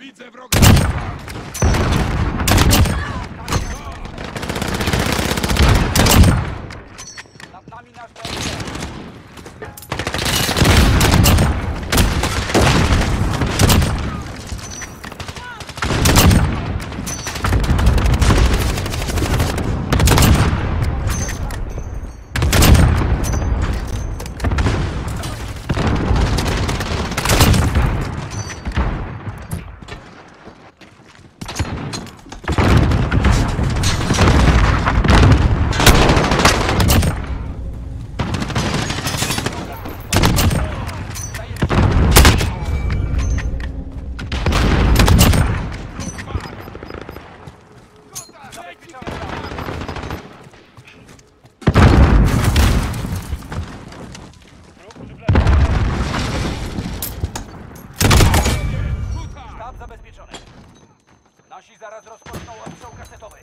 Widzę wroga! Nasi zaraz rozpoczną ostrzał kasetowy.